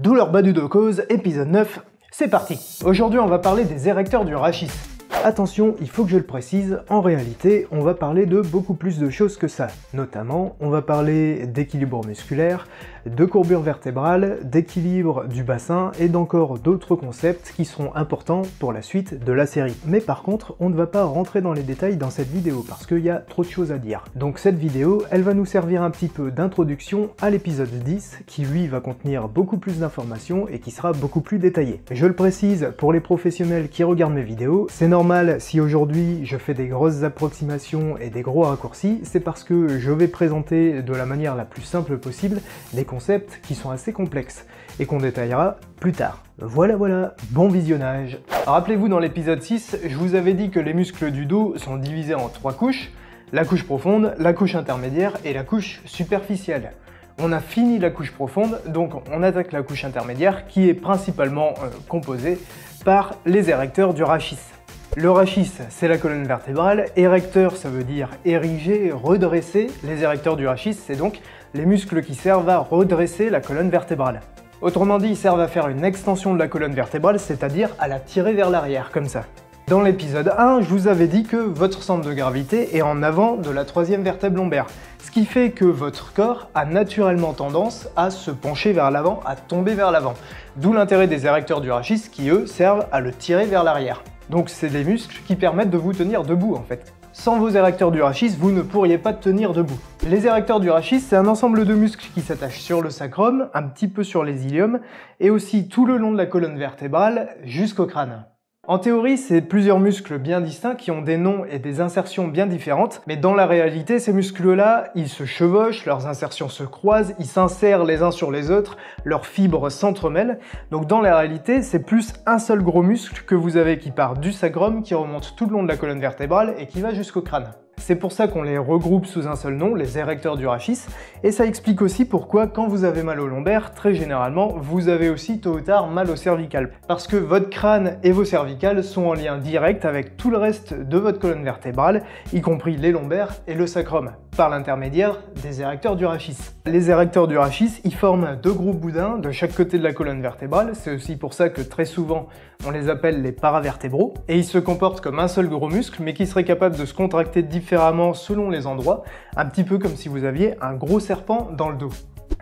Douleur bas du dos cause, épisode 9, c'est parti Aujourd'hui on va parler des érecteurs du rachis. Attention, il faut que je le précise, en réalité, on va parler de beaucoup plus de choses que ça. Notamment, on va parler d'équilibre musculaire, de courbure vertébrale, d'équilibre du bassin et d'encore d'autres concepts qui seront importants pour la suite de la série. Mais par contre, on ne va pas rentrer dans les détails dans cette vidéo parce qu'il y a trop de choses à dire. Donc cette vidéo, elle va nous servir un petit peu d'introduction à l'épisode 10 qui lui va contenir beaucoup plus d'informations et qui sera beaucoup plus détaillé. Je le précise, pour les professionnels qui regardent mes vidéos, c'est normal si aujourd'hui je fais des grosses approximations et des gros raccourcis, c'est parce que je vais présenter de la manière la plus simple possible des concepts qui sont assez complexes et qu'on détaillera plus tard. Voilà voilà, bon visionnage Rappelez-vous dans l'épisode 6, je vous avais dit que les muscles du dos sont divisés en trois couches, la couche profonde, la couche intermédiaire et la couche superficielle. On a fini la couche profonde, donc on attaque la couche intermédiaire qui est principalement euh, composée par les érecteurs du rachis. Le rachis, c'est la colonne vertébrale. Érecteur, ça veut dire ériger, redresser. Les érecteurs du rachis, c'est donc les muscles qui servent à redresser la colonne vertébrale. Autrement dit, ils servent à faire une extension de la colonne vertébrale, c'est-à-dire à la tirer vers l'arrière, comme ça. Dans l'épisode 1, je vous avais dit que votre centre de gravité est en avant de la troisième vertèbre lombaire, ce qui fait que votre corps a naturellement tendance à se pencher vers l'avant, à tomber vers l'avant. D'où l'intérêt des érecteurs du rachis qui, eux, servent à le tirer vers l'arrière. Donc c'est des muscles qui permettent de vous tenir debout en fait. Sans vos érecteurs du rachis, vous ne pourriez pas tenir debout. Les érecteurs du rachis, c'est un ensemble de muscles qui s'attachent sur le sacrum, un petit peu sur les iliums, et aussi tout le long de la colonne vertébrale jusqu'au crâne. En théorie, c'est plusieurs muscles bien distincts qui ont des noms et des insertions bien différentes, mais dans la réalité, ces muscles-là, ils se chevauchent, leurs insertions se croisent, ils s'insèrent les uns sur les autres, leurs fibres s'entremêlent. Donc dans la réalité, c'est plus un seul gros muscle que vous avez qui part du sacrum, qui remonte tout le long de la colonne vertébrale et qui va jusqu'au crâne. C'est pour ça qu'on les regroupe sous un seul nom, les érecteurs du rachis, et ça explique aussi pourquoi quand vous avez mal au lombaire, très généralement, vous avez aussi tôt ou tard mal au cervical. Parce que votre crâne et vos cervicales sont en lien direct avec tout le reste de votre colonne vertébrale, y compris les lombaires et le sacrum, par l'intermédiaire des érecteurs du rachis. Les érecteurs du rachis, ils forment deux groupes boudins de chaque côté de la colonne vertébrale, c'est aussi pour ça que très souvent on les appelle les paravertébraux, et ils se comportent comme un seul gros muscle, mais qui serait capable de se contracter différemment selon les endroits, un petit peu comme si vous aviez un gros serpent dans le dos.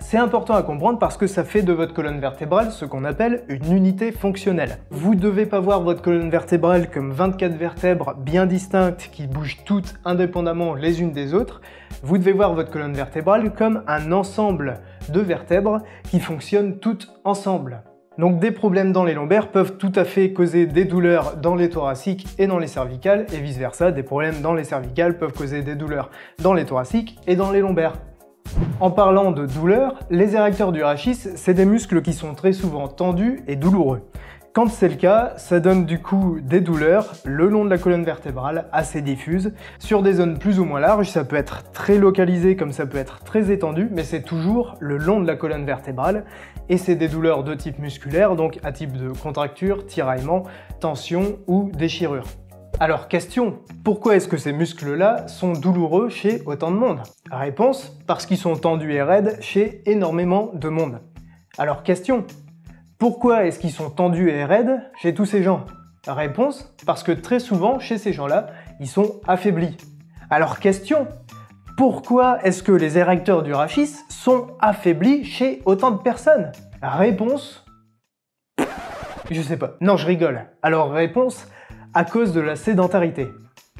C'est important à comprendre parce que ça fait de votre colonne vertébrale ce qu'on appelle une unité fonctionnelle. Vous ne devez pas voir votre colonne vertébrale comme 24 vertèbres bien distinctes qui bougent toutes indépendamment les unes des autres. Vous devez voir votre colonne vertébrale comme un ensemble de vertèbres qui fonctionnent toutes ensemble. Donc des problèmes dans les lombaires peuvent tout à fait causer des douleurs dans les thoraciques et dans les cervicales, et vice versa, des problèmes dans les cervicales peuvent causer des douleurs dans les thoraciques et dans les lombaires. En parlant de douleurs, les érecteurs du rachis, c'est des muscles qui sont très souvent tendus et douloureux. Quand c'est le cas, ça donne du coup des douleurs le long de la colonne vertébrale, assez diffuses, sur des zones plus ou moins larges, ça peut être très localisé comme ça peut être très étendu, mais c'est toujours le long de la colonne vertébrale, et c'est des douleurs de type musculaire, donc à type de contracture, tiraillement, tension ou déchirure. Alors question, pourquoi est-ce que ces muscles-là sont douloureux chez autant de monde? Réponse, parce qu'ils sont tendus et raides chez énormément de monde. Alors question, pourquoi est-ce qu'ils sont tendus et raides chez tous ces gens? Réponse, parce que très souvent, chez ces gens-là, ils sont affaiblis. Alors question, pourquoi est-ce que les érecteurs du rachis sont affaiblis chez autant de personnes? Réponse, je sais pas. Non, je rigole. Alors réponse, à cause de la sédentarité.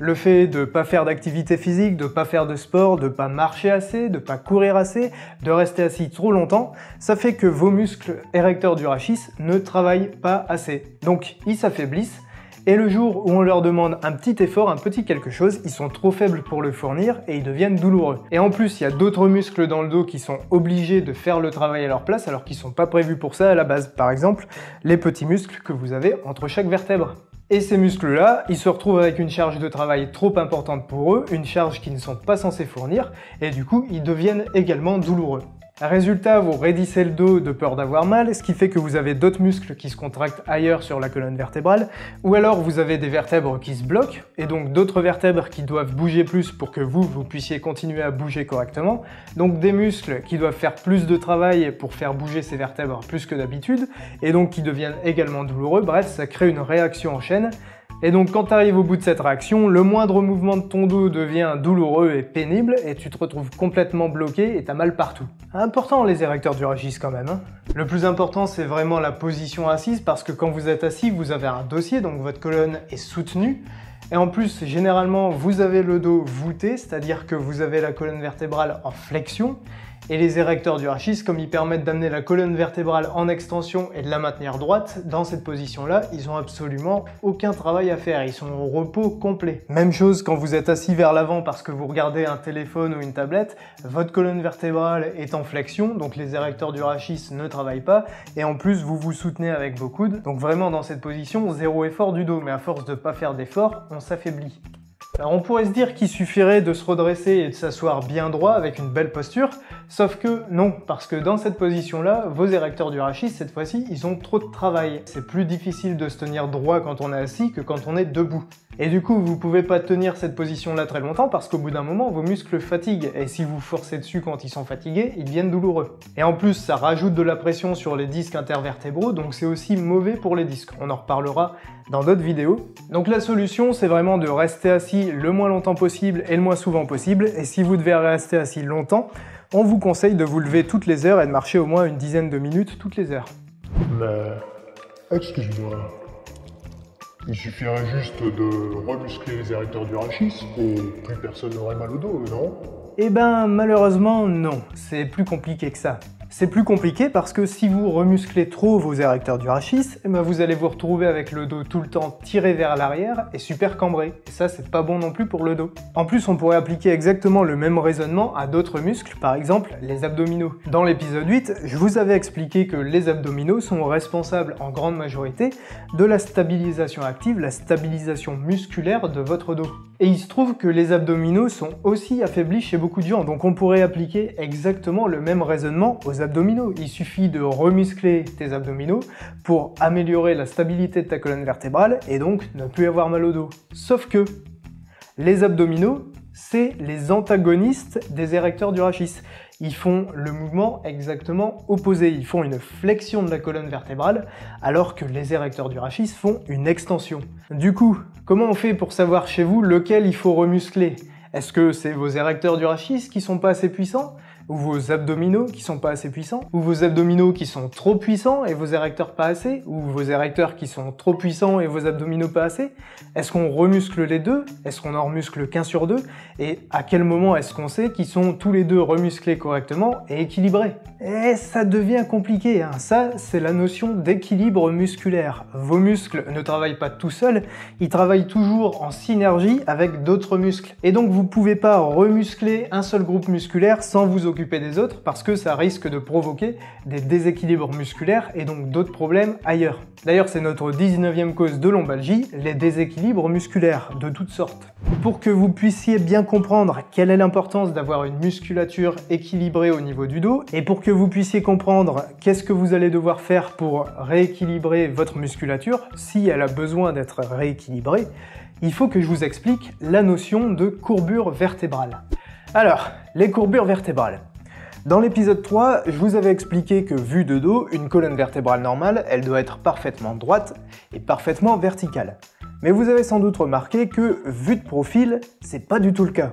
Le fait de pas faire d'activité physique, de pas faire de sport, de pas marcher assez, de pas courir assez, de rester assis trop longtemps, ça fait que vos muscles érecteurs du rachis ne travaillent pas assez. Donc ils s'affaiblissent et le jour où on leur demande un petit effort, un petit quelque chose, ils sont trop faibles pour le fournir et ils deviennent douloureux. Et en plus, il y a d'autres muscles dans le dos qui sont obligés de faire le travail à leur place alors qu'ils sont pas prévus pour ça à la base. Par exemple, les petits muscles que vous avez entre chaque vertèbre. Et ces muscles-là, ils se retrouvent avec une charge de travail trop importante pour eux, une charge qu'ils ne sont pas censés fournir, et du coup, ils deviennent également douloureux. Résultat, vous raidissez le dos de peur d'avoir mal, ce qui fait que vous avez d'autres muscles qui se contractent ailleurs sur la colonne vertébrale, ou alors vous avez des vertèbres qui se bloquent, et donc d'autres vertèbres qui doivent bouger plus pour que vous, vous puissiez continuer à bouger correctement, donc des muscles qui doivent faire plus de travail pour faire bouger ces vertèbres plus que d'habitude, et donc qui deviennent également douloureux, bref, ça crée une réaction en chaîne, et donc quand tu arrives au bout de cette réaction, le moindre mouvement de ton dos devient douloureux et pénible et tu te retrouves complètement bloqué et t'as mal partout. Important les érecteurs du rachis quand même. Hein. le plus important c'est vraiment la position assise parce que quand vous êtes assis, vous avez un dossier, donc votre colonne est soutenue. Et en plus, généralement, vous avez le dos voûté, c'est-à-dire que vous avez la colonne vertébrale en flexion. Et les érecteurs du rachis, comme ils permettent d'amener la colonne vertébrale en extension et de la maintenir droite, dans cette position-là, ils ont absolument aucun travail à faire, ils sont au repos complet. Même chose quand vous êtes assis vers l'avant parce que vous regardez un téléphone ou une tablette, votre colonne vertébrale est en flexion, donc les érecteurs du rachis ne travaillent pas, et en plus vous vous soutenez avec vos coudes, donc vraiment dans cette position, zéro effort du dos, mais à force de pas faire d'effort, on s'affaiblit. Alors on pourrait se dire qu'il suffirait de se redresser et de s'asseoir bien droit avec une belle posture, sauf que non, parce que dans cette position-là, vos érecteurs du rachis, cette fois-ci, ils ont trop de travail. C'est plus difficile de se tenir droit quand on est assis que quand on est debout. Et du coup, vous pouvez pas tenir cette position-là très longtemps parce qu'au bout d'un moment, vos muscles fatiguent. Et si vous forcez dessus quand ils sont fatigués, ils deviennent douloureux. Et en plus, ça rajoute de la pression sur les disques intervertébraux, donc c'est aussi mauvais pour les disques. On en reparlera dans d'autres vidéos. Donc la solution, c'est vraiment de rester assis le moins longtemps possible et le moins souvent possible. Et si vous devez rester assis longtemps, on vous conseille de vous lever toutes les heures et de marcher au moins une dizaine de minutes toutes les heures. Mais, excuse-moi, il suffirait juste de remuscler les érecteurs du rachis et plus personne n'aurait mal au dos, non? Eh ben malheureusement non, c'est plus compliqué que ça. C'est plus compliqué parce que si vous remusclez trop vos érecteurs du rachis, eh ben vous allez vous retrouver avec le dos tout le temps tiré vers l'arrière et super cambré. Et ça, c'est pas bon non plus pour le dos. En plus, on pourrait appliquer exactement le même raisonnement à d'autres muscles, par exemple les abdominaux. Dans l'épisode 8, je vous avais expliqué que les abdominaux sont responsables en grande majorité de la stabilisation active, la stabilisation musculaire de votre dos. Et il se trouve que les abdominaux sont aussi affaiblis chez beaucoup de gens, donc on pourrait appliquer exactement le même raisonnement aux abdominaux. Il suffit de remuscler tes abdominaux pour améliorer la stabilité de ta colonne vertébrale et donc ne plus avoir mal au dos. Sauf que les abdominaux, c'est les antagonistes des érecteurs du rachis. Ils font le mouvement exactement opposé. Ils font une flexion de la colonne vertébrale alors que les érecteurs du rachis font une extension. Du coup, comment on fait pour savoir chez vous lequel il faut remuscler? Est-ce que c'est vos érecteurs du rachis qui sont pas assez puissants? Ou vos abdominaux qui sont pas assez puissants, ou vos abdominaux qui sont trop puissants et vos érecteurs pas assez, ou vos érecteurs qui sont trop puissants et vos abdominaux pas assez. Est-ce qu'on remuscle les deux? Est-ce qu'on en remuscle qu'un sur deux? Et à quel moment est-ce qu'on sait qu'ils sont tous les deux remusclés correctement et équilibrés? Et ça devient compliqué, hein. ça c'est la notion d'équilibre musculaire. Vos muscles ne travaillent pas tout seuls, ils travaillent toujours en synergie avec d'autres muscles. Et donc vous pouvez pas remuscler un seul groupe musculaire sans vous occuper des autres parce que ça risque de provoquer des déséquilibres musculaires et donc d'autres problèmes ailleurs. D'ailleurs, c'est notre 19e cause de lombalgie, les déséquilibres musculaires de toutes sortes. Pour que vous puissiez bien comprendre quelle est l'importance d'avoir une musculature équilibrée au niveau du dos et pour que vous puissiez comprendre qu'est-ce que vous allez devoir faire pour rééquilibrer votre musculature si elle a besoin d'être rééquilibrée, il faut que je vous explique la notion de courbure vertébrale. Alors, les courbures vertébrales. Dans l'épisode 3, je vous avais expliqué que vue de dos, une colonne vertébrale normale, elle doit être parfaitement droite et parfaitement verticale. Mais vous avez sans doute remarqué que vue de profil, c'est pas du tout le cas.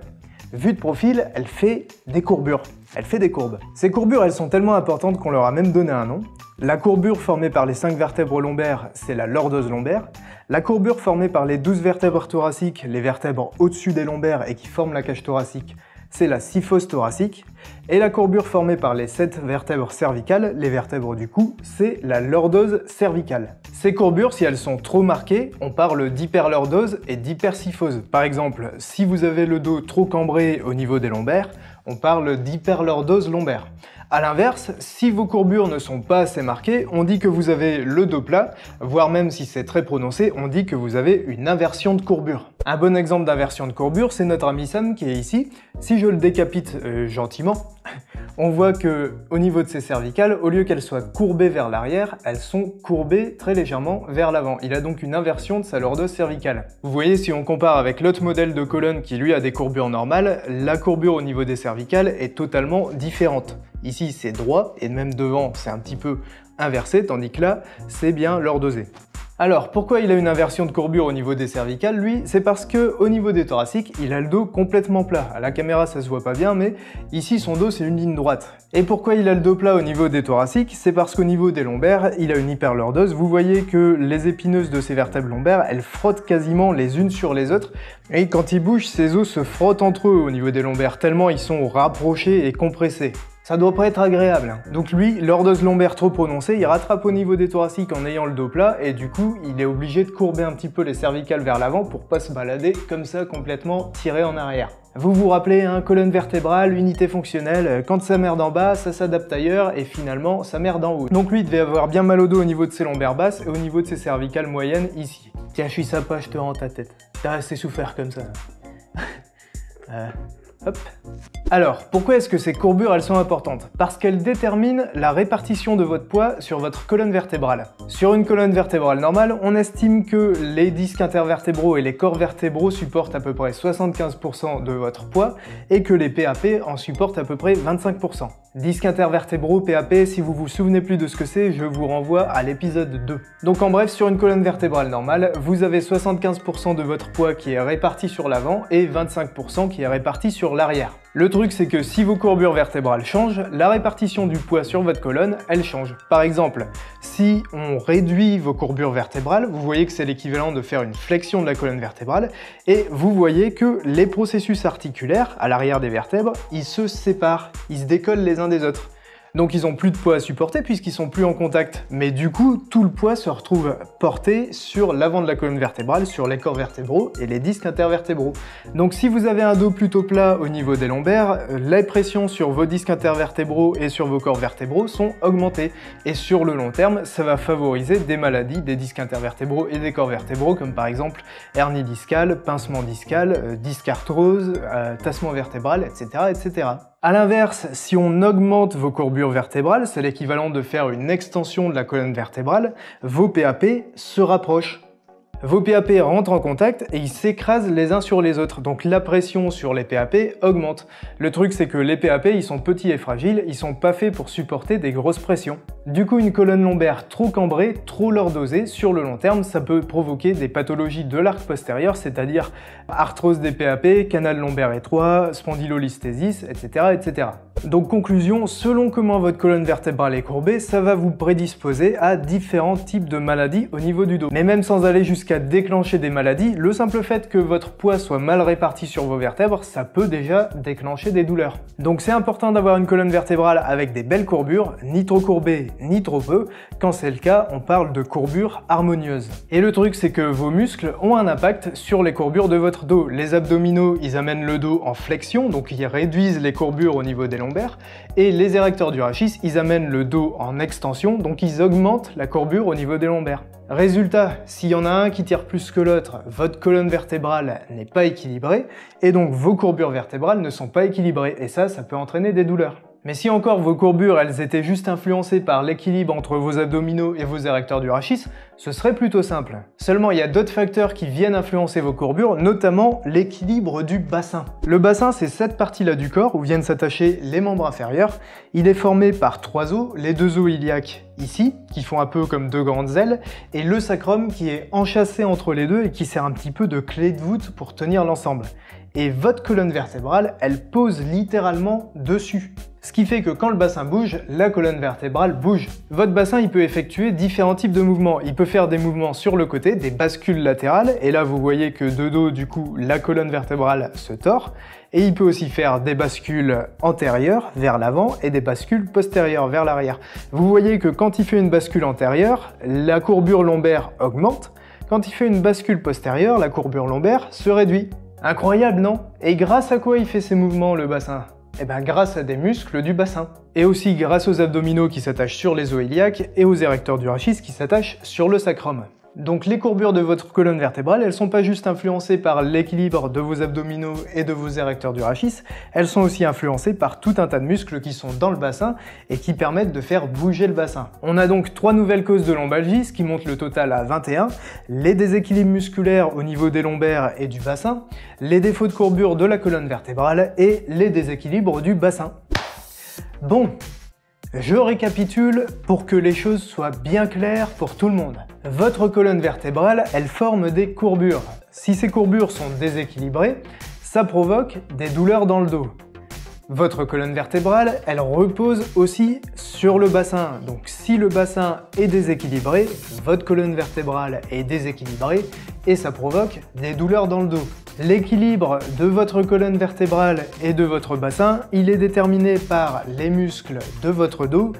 Vue de profil, elle fait des courbures. Elle fait des courbes. Ces courbures, elles sont tellement importantes qu'on leur a même donné un nom. La courbure formée par les 5 vertèbres lombaires, c'est la lordose lombaire. La courbure formée par les 12 vertèbres thoraciques, les vertèbres au-dessus des lombaires et qui forment la cage thoracique, c'est la syphose thoracique. Et la courbure formée par les 7 vertèbres cervicales, les vertèbres du cou, c'est la lordose cervicale. Ces courbures, si elles sont trop marquées, on parle d'hyperlordose et d'hypersyphose. Par exemple, si vous avez le dos trop cambré au niveau des lombaires, on parle d'hyperlordose lombaire. A l'inverse, si vos courbures ne sont pas assez marquées, on dit que vous avez le dos plat, voire même si c'est très prononcé, on dit que vous avez une inversion de courbure. Un bon exemple d'inversion de courbure, c'est notre ami Sam qui est ici. Si je le décapite euh, gentiment, on voit que au niveau de ses cervicales, au lieu qu'elles soient courbées vers l'arrière, elles sont courbées très légèrement vers l'avant. Il a donc une inversion de sa lordose cervicale. Vous voyez, si on compare avec l'autre modèle de colonne qui lui a des courbures normales, la courbure au niveau des cervicales est totalement différente. Ici, c'est droit, et même devant, c'est un petit peu inversé, tandis que là, c'est bien lordosé. Alors, pourquoi il a une inversion de courbure au niveau des cervicales Lui, c'est parce que au niveau des thoraciques, il a le dos complètement plat. À la caméra, ça se voit pas bien, mais ici, son dos, c'est une ligne droite. Et pourquoi il a le dos plat au niveau des thoraciques? C'est parce qu'au niveau des lombaires, il a une hyperlordose. Vous voyez que les épineuses de ses vertèbres lombaires, elles frottent quasiment les unes sur les autres. Et quand il bouge, ses os se frottent entre eux au niveau des lombaires, tellement ils sont rapprochés et compressés ça doit pas être agréable. Donc lui, lordose lombaire trop prononcée, il rattrape au niveau des thoraciques en ayant le dos plat et du coup, il est obligé de courber un petit peu les cervicales vers l'avant pour pas se balader comme ça complètement tiré en arrière. Vous vous rappelez, hein, colonne vertébrale, unité fonctionnelle, quand ça merde en bas, ça s'adapte ailleurs et finalement ça merde en haut. Donc lui il devait avoir bien mal au dos au niveau de ses lombaires basses et au niveau de ses cervicales moyennes ici. Tiens, je suis sympa, je te rends ta tête. T'as assez souffert comme ça. euh, Alors, pourquoi est-ce que ces courbures elles sont importantes? Parce qu'elles déterminent la répartition de votre poids sur votre colonne vertébrale. Sur une colonne vertébrale normale, on estime que les disques intervertébraux et les corps vertébraux supportent à peu près 75% de votre poids et que les PAP en supportent à peu près 25%. Disques intervertébraux, PAP, si vous vous souvenez plus de ce que c'est, je vous renvoie à l'épisode 2. Donc en bref, sur une colonne vertébrale normale, vous avez 75% de votre poids qui est réparti sur l'avant et 25% qui est réparti sur l'arrière. Le truc c'est que si vos courbures vertébrales changent, la répartition du poids sur votre colonne, elle change. Par exemple, si on réduit vos courbures vertébrales, vous voyez que c'est l'équivalent de faire une flexion de la colonne vertébrale, et vous voyez que les processus articulaires à l'arrière des vertèbres, ils se séparent, ils se décollent les uns des autres. Donc ils ont plus de poids à supporter puisqu'ils sont plus en contact. Mais du coup, tout le poids se retrouve porté sur l'avant de la colonne vertébrale, sur les corps vertébraux et les disques intervertébraux. Donc si vous avez un dos plutôt plat au niveau des lombaires, les pressions sur vos disques intervertébraux et sur vos corps vertébraux sont augmentées. Et sur le long terme, ça va favoriser des maladies des disques intervertébraux et des corps vertébraux, comme par exemple hernie discale, pincement discal, euh, discarthrose, euh, tassement vertébral, etc. etc. A l'inverse, si on augmente vos courbures vertébrales, c'est l'équivalent de faire une extension de la colonne vertébrale, vos PAP se rapprochent. Vos PAP rentrent en contact et ils s'écrasent les uns sur les autres, donc la pression sur les PAP augmente. Le truc c'est que les PAP ils sont petits et fragiles, ils sont pas faits pour supporter des grosses pressions. Du coup une colonne lombaire trop cambrée, trop lordosée, sur le long terme ça peut provoquer des pathologies de l'arc postérieur, c'est-à-dire arthrose des PAP, canal lombaire étroit, spondylolisthésis, etc. etc. Donc conclusion, selon comment votre colonne vertébrale est courbée, ça va vous prédisposer à différents types de maladies au niveau du dos. Mais même sans aller jusqu'à déclencher des maladies, le simple fait que votre poids soit mal réparti sur vos vertèbres, ça peut déjà déclencher des douleurs. Donc c'est important d'avoir une colonne vertébrale avec des belles courbures, ni trop courbées, ni trop peu. Quand c'est le cas, on parle de courbures harmonieuses. Et le truc, c'est que vos muscles ont un impact sur les courbures de votre dos. Les abdominaux, ils amènent le dos en flexion, donc ils réduisent les courbures au niveau des lombaires et les érecteurs du rachis, ils amènent le dos en extension, donc ils augmentent la courbure au niveau des lombaires. Résultat, s'il y en a un qui tire plus que l'autre, votre colonne vertébrale n'est pas équilibrée, et donc vos courbures vertébrales ne sont pas équilibrées, et ça, ça peut entraîner des douleurs. Mais si encore vos courbures, elles étaient juste influencées par l'équilibre entre vos abdominaux et vos érecteurs du rachis, ce serait plutôt simple. Seulement, il y a d'autres facteurs qui viennent influencer vos courbures, notamment l'équilibre du bassin. Le bassin, c'est cette partie-là du corps où viennent s'attacher les membres inférieurs. Il est formé par trois os, les deux os iliaques ici, qui font un peu comme deux grandes ailes, et le sacrum qui est enchâssé entre les deux et qui sert un petit peu de clé de voûte pour tenir l'ensemble. Et votre colonne vertébrale, elle pose littéralement dessus. Ce qui fait que quand le bassin bouge, la colonne vertébrale bouge. Votre bassin, il peut effectuer différents types de mouvements. Il peut faire des mouvements sur le côté, des bascules latérales, et là vous voyez que de dos, du coup, la colonne vertébrale se tord. Et il peut aussi faire des bascules antérieures vers l'avant et des bascules postérieures vers l'arrière. Vous voyez que quand il fait une bascule antérieure, la courbure lombaire augmente. Quand il fait une bascule postérieure, la courbure lombaire se réduit. Incroyable, non? Et grâce à quoi il fait ces mouvements, le bassin? Eh bien grâce à des muscles du bassin. Et aussi grâce aux abdominaux qui s'attachent sur les os iliaques et aux érecteurs du rachis qui s'attachent sur le sacrum. Donc les courbures de votre colonne vertébrale, elles sont pas juste influencées par l'équilibre de vos abdominaux et de vos érecteurs du rachis, elles sont aussi influencées par tout un tas de muscles qui sont dans le bassin et qui permettent de faire bouger le bassin. On a donc trois nouvelles causes de lombalgie, ce qui monte le total à 21, les déséquilibres musculaires au niveau des lombaires et du bassin, les défauts de courbure de la colonne vertébrale et les déséquilibres du bassin. Bon, je récapitule pour que les choses soient bien claires pour tout le monde. Votre colonne vertébrale, elle forme des courbures. Si ces courbures sont déséquilibrées, ça provoque des douleurs dans le dos. Votre colonne vertébrale, elle repose aussi sur le bassin. Donc si le bassin est déséquilibré, votre colonne vertébrale est déséquilibrée et ça provoque des douleurs dans le dos. L'équilibre de votre colonne vertébrale et de votre bassin, il est déterminé par les muscles de votre dos,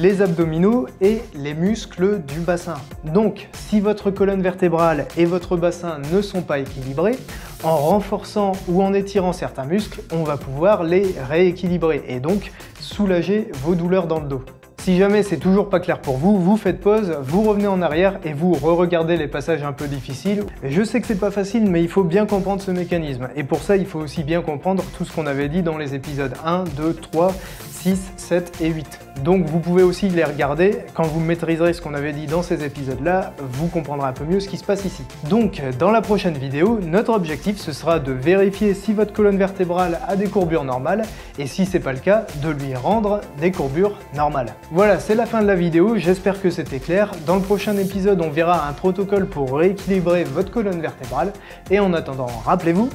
les abdominaux et les muscles du bassin. Donc, si votre colonne vertébrale et votre bassin ne sont pas équilibrés, en renforçant ou en étirant certains muscles, on va pouvoir les rééquilibrer et donc soulager vos douleurs dans le dos. Si jamais c'est toujours pas clair pour vous, vous faites pause, vous revenez en arrière et vous re-regardez les passages un peu difficiles. je sais que c'est pas facile, mais il faut bien comprendre ce mécanisme. Et pour ça, il faut aussi bien comprendre tout ce qu'on avait dit dans les épisodes 1, 2, 3, 6, 7 et 8. Donc vous pouvez aussi les regarder, quand vous maîtriserez ce qu'on avait dit dans ces épisodes-là, vous comprendrez un peu mieux ce qui se passe ici. Donc dans la prochaine vidéo, notre objectif ce sera de vérifier si votre colonne vertébrale a des courbures normales, et si c'est pas le cas, de lui rendre des courbures normales. Voilà, c'est la fin de la vidéo, j'espère que c'était clair. Dans le prochain épisode, on verra un protocole pour rééquilibrer votre colonne vertébrale, et en attendant, rappelez-vous,